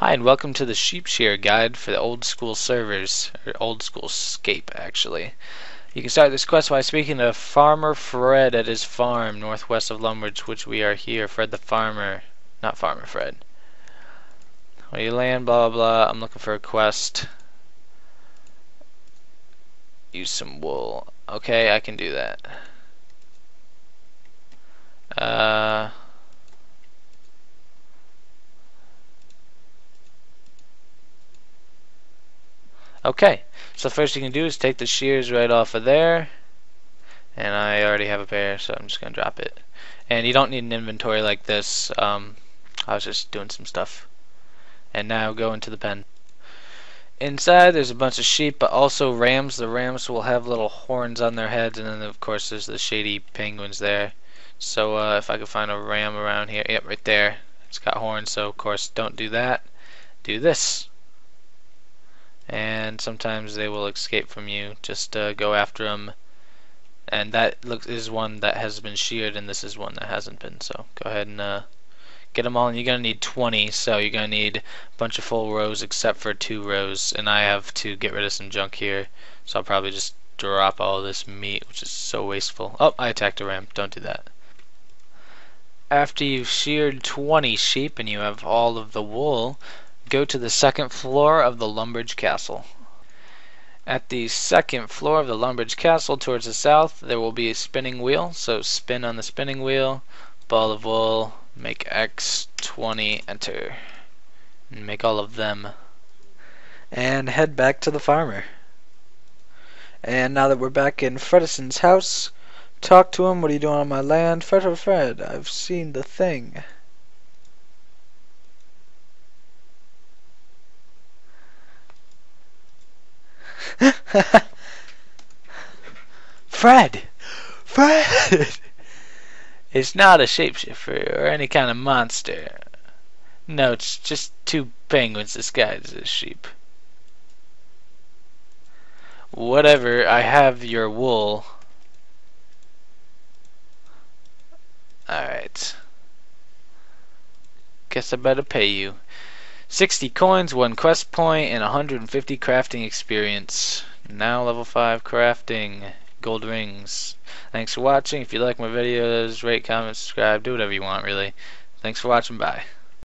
Hi and welcome to the sheep shear guide for the old school servers, or old school scape actually. You can start this quest by speaking to Farmer Fred at his farm northwest of Lumbridge, which we are here. Fred the farmer, not Farmer Fred. Where you land, blah blah blah. I'm looking for a quest. Use some wool. Okay, I can do that. Uh, Okay, so first you can do is take the shears right off of there. And I already have a pair, so I'm just going to drop it. And you don't need an inventory like this. Um, I was just doing some stuff. And now go into the pen. Inside there's a bunch of sheep, but also rams. The rams will have little horns on their heads, and then of course there's the shady penguins there. So uh, if I could find a ram around here, yep, right there. It's got horns, so of course don't do that. Do this and sometimes they will escape from you. Just uh, go after them. And that looks is one that has been sheared, and this is one that hasn't been. So go ahead and uh, get them all. And you're gonna need 20, so you're gonna need a bunch of full rows except for two rows. And I have to get rid of some junk here, so I'll probably just drop all this meat, which is so wasteful. Oh, I attacked a ram. Don't do that. After you've sheared 20 sheep and you have all of the wool, go to the second floor of the Lumbridge Castle. At the second floor of the Lumbridge Castle towards the south there will be a spinning wheel, so spin on the spinning wheel, ball of wool, make X 20, enter. And make all of them. And head back to the farmer. And now that we're back in Fredison's house, talk to him, what are you doing on my land? Fred, Fred, Fred, I've seen the thing. Fred! Fred! It's not a shapeshifter or any kind of monster. No, it's just two penguins disguised as sheep. Whatever, I have your wool. Alright. Guess I better pay you. 60 coins, 1 quest point, and 150 crafting experience. Now level 5 crafting. Gold rings. Thanks for watching. If you like my videos, rate, comment, subscribe, do whatever you want really. Thanks for watching. Bye.